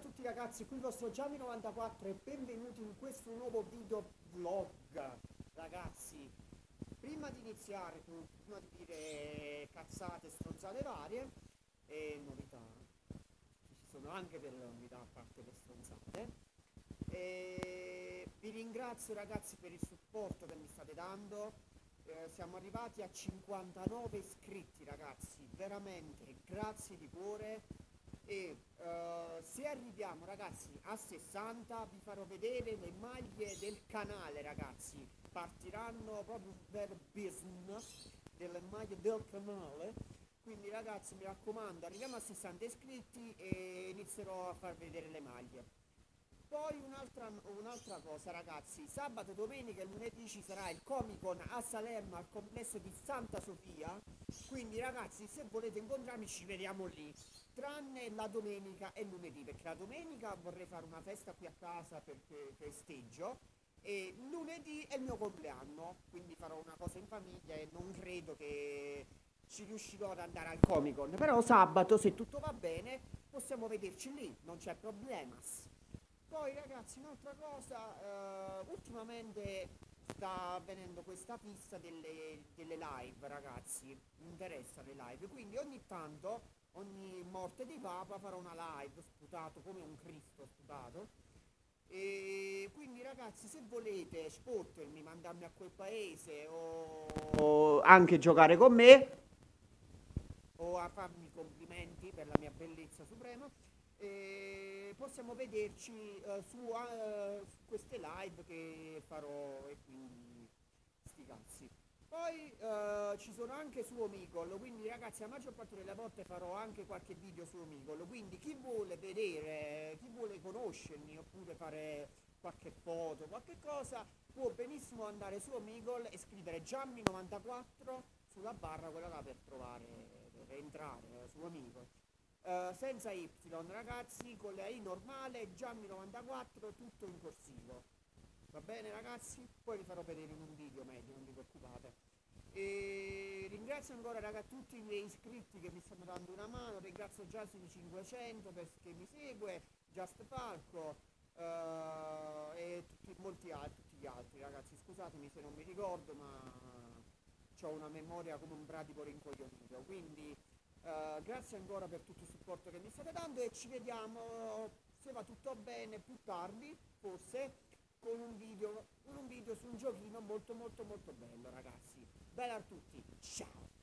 tutti ragazzi, qui il vostro Gianni94 e benvenuti in questo nuovo video vlog. Ragazzi, prima di iniziare, prima di dire cazzate, stronzate varie e novità, ci sono anche delle novità a parte le stronzate. E vi ringrazio ragazzi per il supporto che mi state dando. Eh, siamo arrivati a 59 iscritti ragazzi, veramente grazie di cuore e uh, se arriviamo ragazzi a 60 vi farò vedere le maglie del canale ragazzi. Partiranno proprio per business delle maglie del canale. Quindi ragazzi mi raccomando arriviamo a 60 iscritti e inizierò a far vedere le maglie. Poi un'altra, un'altra cosa ragazzi. Sabato domenica e lunedì ci sarà il Comic Con a Salerno al complesso di Santa Sofia. Quindi ragazzi se volete incontrarmi ci vediamo lì tranne la domenica e lunedì, perché la domenica vorrei fare una festa qui a casa perché festeggio e lunedì è il mio compleanno, quindi farò una cosa in famiglia e non credo che ci riuscirò ad andare al Comic Con, però sabato se tutto va bene possiamo vederci lì, non c'è problema. Poi ragazzi un'altra cosa, uh, ultimamente sta avvenendo questa fissa delle, delle live ragazzi, mi interessa le live, quindi ogni tanto ogni morte di Papa farò una live sputato come un Cristo sputato. E quindi ragazzi se volete sportermi mandarmi a quel paese o, o anche giocare con me. o a farmi complimenti per la mia bellezza suprema. E possiamo vederci uh, su, uh, su queste live che farò e quindi sti cazzi poi uh, ci sono anche su Omigol, quindi ragazzi la maggior parte delle volte farò anche qualche video su Omigol, quindi chi vuole vedere, chi vuole conoscermi oppure fare qualche foto, qualche cosa, può benissimo andare su Omigol e scrivere Giammi94 sulla barra, quella là per trovare, per entrare eh, su Omigol. Uh, senza Y ragazzi, con la I normale, Giammi94, tutto in corsivo. Va bene ragazzi? Poi vi farò vedere in un video meglio, non vi preoccupate. Ringrazio ancora raga tutti i miei iscritti che mi stanno dando una mano, ringrazio Justin 500 perché mi segue, Just Falco uh, e tutti, molti altri, tutti gli altri ragazzi, scusatemi se non mi ricordo ma ho una memoria come un bradipo rincoglionito, quindi uh, grazie ancora per tutto il supporto che mi state dando e ci vediamo se va tutto bene più tardi, forse con un video, con un giochino molto molto molto bello ragazzi. Bella a tutti, ciao!